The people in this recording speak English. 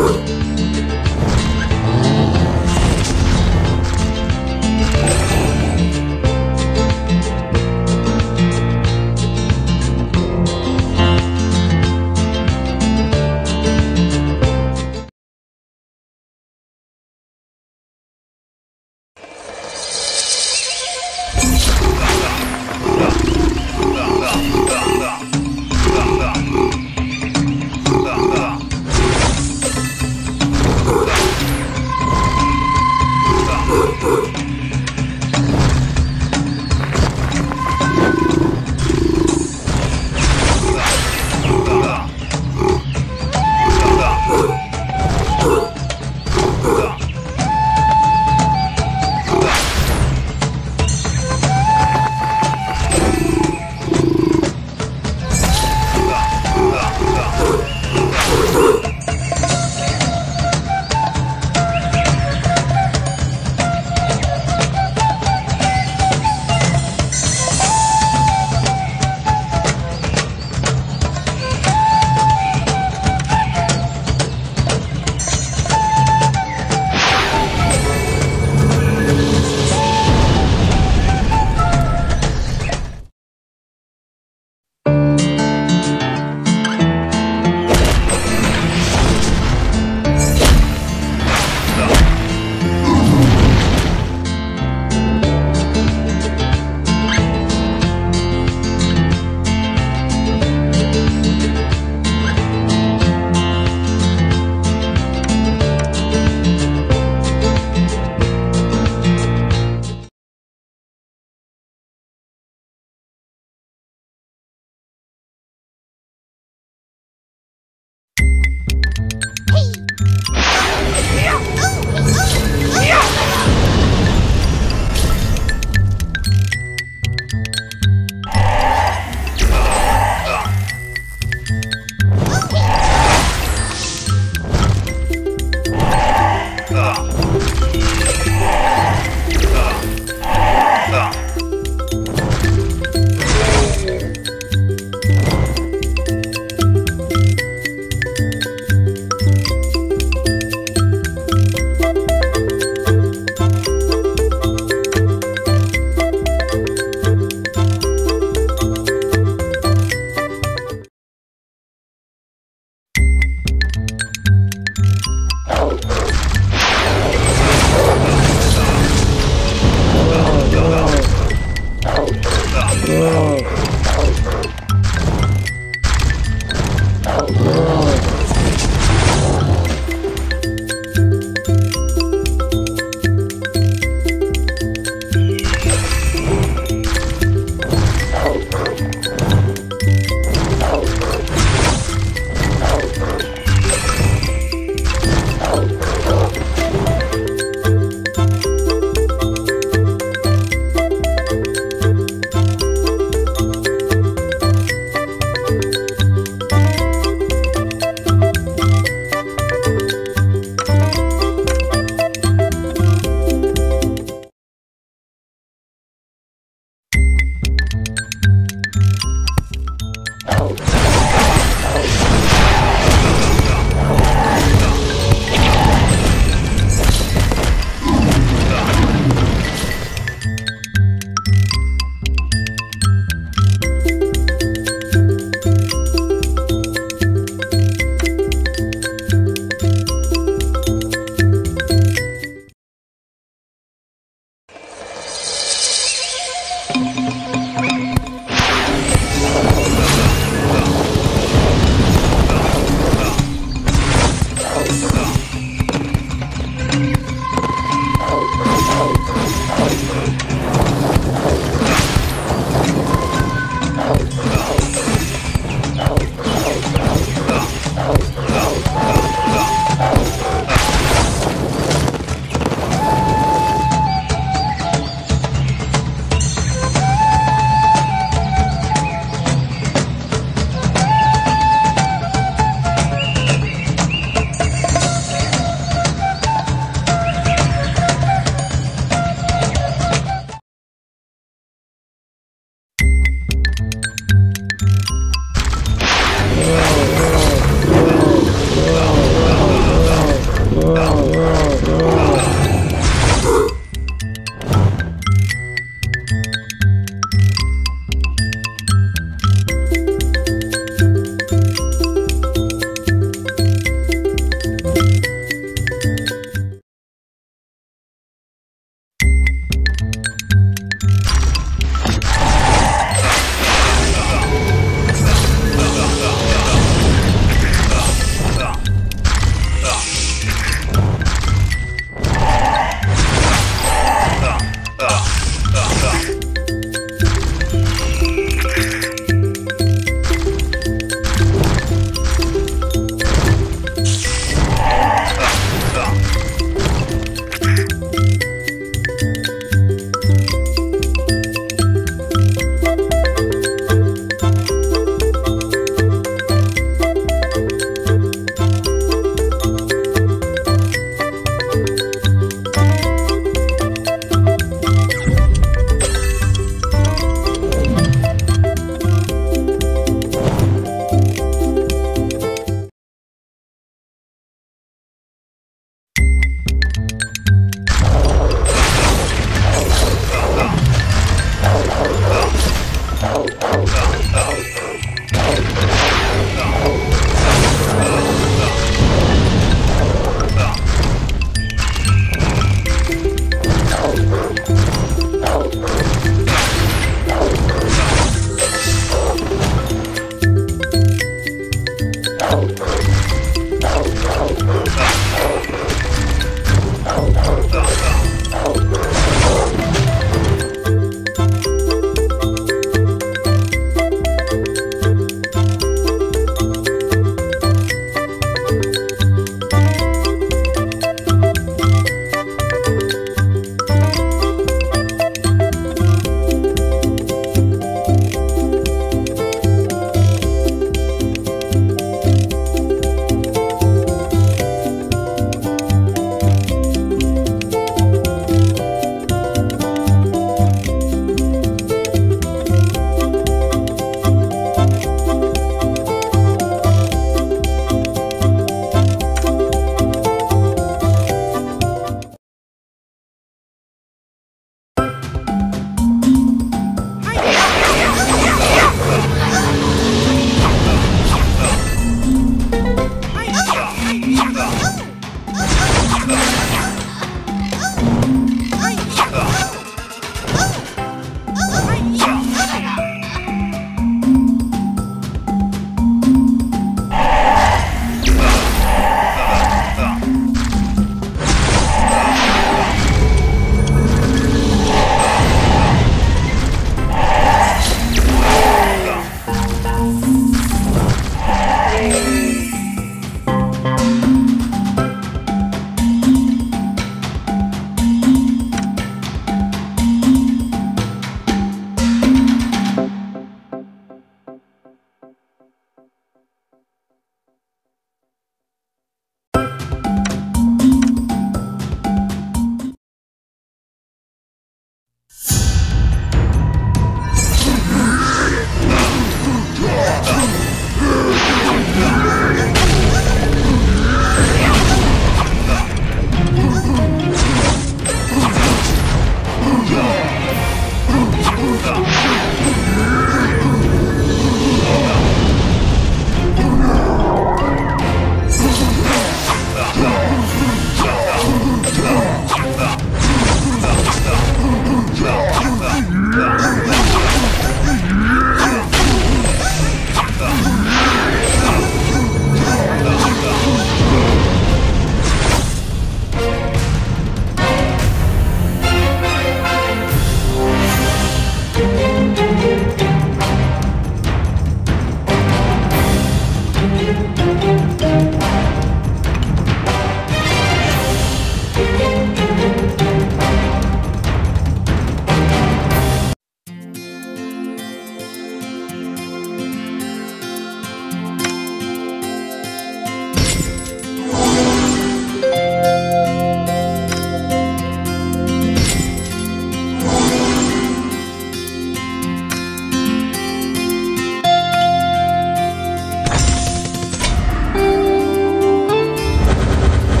Remember,